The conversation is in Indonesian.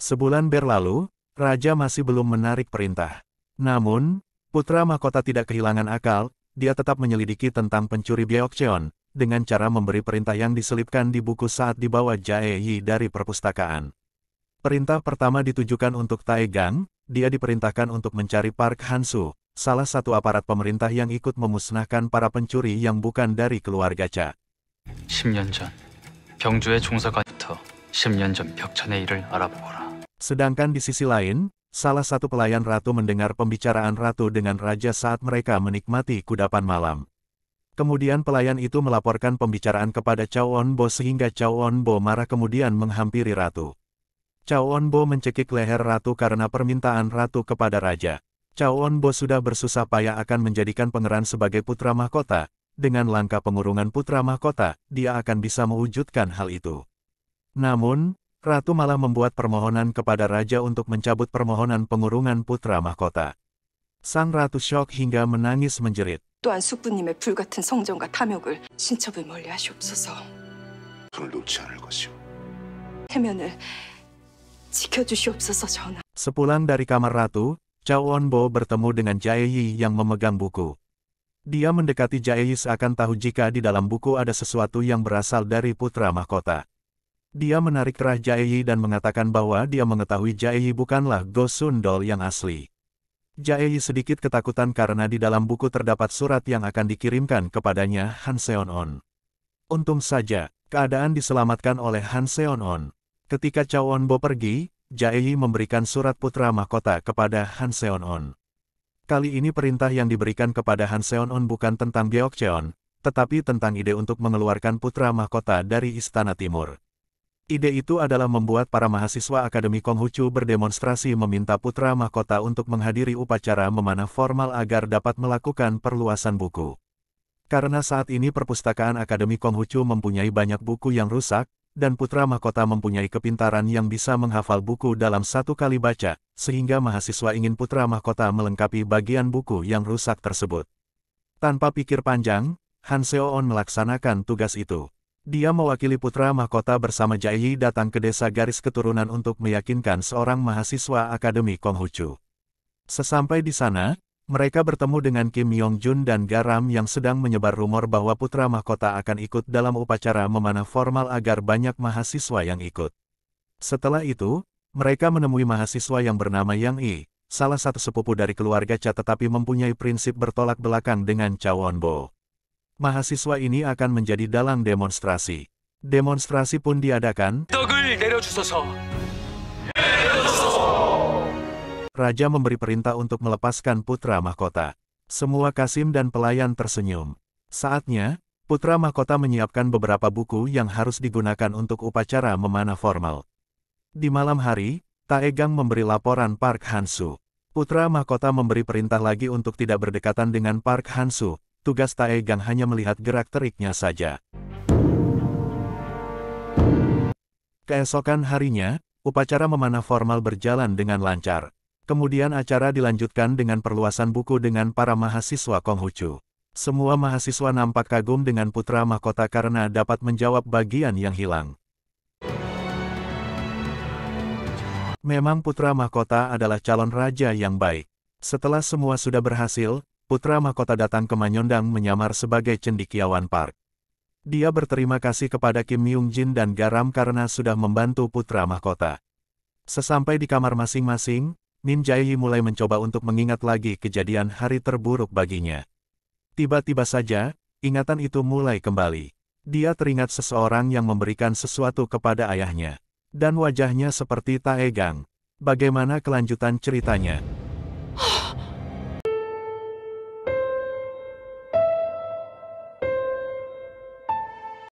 Sebulan berlalu, Raja masih belum menarik perintah. Namun, putra mahkota tidak kehilangan akal, dia tetap menyelidiki tentang pencuri Byeokcheon, dengan cara memberi perintah yang diselipkan di buku saat dibawa Jae Yi dari perpustakaan. Perintah pertama ditujukan untuk Taegang, dia diperintahkan untuk mencari Park Hansu, salah satu aparat pemerintah yang ikut memusnahkan para pencuri yang bukan dari keluarga Cha. 10년 전 병주의 종사관부터 10년 전 벽천의 일을 알아보거라. Sedangkan di sisi lain, salah satu pelayan ratu mendengar pembicaraan ratu dengan raja saat mereka menikmati kudapan malam. Kemudian pelayan itu melaporkan pembicaraan kepada Chow On-bo sehingga Chow On-bo marah kemudian menghampiri ratu. Chow On-bo mencekik leher ratu karena permintaan ratu kepada raja. Chow On-bo sudah bersusah payah akan menjadikan pangeran sebagai putra mahkota. Dengan langkah pengurungan putra mahkota, dia akan bisa mewujudkan hal itu. Namun, Ratu malah membuat permohonan kepada raja untuk mencabut permohonan pengurungan putra mahkota. Sang ratu syok hingga menangis menjerit. 또한 숙부님의 불같은 성정과 탐욕을 신첩을 멀리하시옵소서. 손을 놓지 않을 것이오. 해면을 지켜주시옵소서 전하. Sepulang dari kamar ratu, Chow On-bo bertemu dengan Jae Yi yang memegang buku. Dia mendekati Jae Yi seakan tahu jika di dalam buku ada sesuatu yang berasal dari putra mahkota. Dia menarik kerah Jae Yi dan mengatakan bahwa dia mengetahui Jae Yi bukanlah Go Sun Dol yang asli. Jae Yi sedikit ketakutan karena di dalam buku terdapat surat yang akan dikirimkan kepadanya Han Seon On. Untung saja, keadaan diselamatkan oleh Han Seon On. Ketika Chow On-bo pergi, Jae Yi memberikan surat putra mahkota kepada Han Seon On. Kali ini perintah yang diberikan kepada Han Seon On bukan tentang Byeokcheon, tetapi tentang ide untuk mengeluarkan putra mahkota dari Istana Timur. Ide itu adalah membuat para mahasiswa Akademi Konghucu berdemonstrasi meminta putra mahkota untuk menghadiri upacara memanah formal agar dapat melakukan perluasan buku. Karena saat ini perpustakaan Akademi Konghucu mempunyai banyak buku yang rusak, dan putra mahkota mempunyai kepintaran yang bisa menghafal buku dalam satu kali baca, sehingga mahasiswa ingin putra mahkota melengkapi bagian buku yang rusak tersebut. Tanpa pikir panjang, Han Seo-on melaksanakan tugas itu. Dia mewakili putra mahkota bersama Jae Yi datang ke desa garis keturunan untuk meyakinkan seorang mahasiswa Akademi Konghucu. Sesampai di sana, mereka bertemu dengan Kim Yong Jun dan Garam yang sedang menyebar rumor bahwa putra mahkota akan ikut dalam upacara memanah formal agar banyak mahasiswa yang ikut. Setelah itu, mereka menemui mahasiswa yang bernama Yang Yi, salah satu sepupu dari keluarga Cha tetapi mempunyai prinsip bertolak belakang dengan Cha Wonbo mahasiswa ini akan menjadi dalang demonstrasi. Demonstrasi pun diadakan. Raja memberi perintah untuk melepaskan putra mahkota. Semua kasim dan pelayan tersenyum. Saatnya, putra mahkota menyiapkan beberapa buku yang harus digunakan untuk upacara memanah formal. Di malam hari, Taegang memberi laporan Park Hansu. Putra mahkota memberi perintah lagi untuk tidak berdekatan dengan Park Hansu, Tugas Taegang hanya melihat gerak-teriknya saja. Keesokan harinya, upacara memanah formal berjalan dengan lancar. Kemudian acara dilanjutkan dengan perluasan buku dengan para mahasiswa Konghucu. Semua mahasiswa nampak kagum dengan putra mahkota karena dapat menjawab bagian yang hilang. Memang putra mahkota adalah calon raja yang baik. Setelah semua sudah berhasil, putra mahkota datang ke Manyondang menyamar sebagai cendikiawan Park. Dia berterima kasih kepada Kim Myung Jin dan Garam karena sudah membantu putra mahkota. Sesampai di kamar masing-masing, Min Jae mulai mencoba untuk mengingat lagi kejadian hari terburuk baginya. Tiba-tiba saja, ingatan itu mulai kembali. Dia teringat seseorang yang memberikan sesuatu kepada ayahnya. Dan wajahnya seperti Taegang. Bagaimana kelanjutan ceritanya?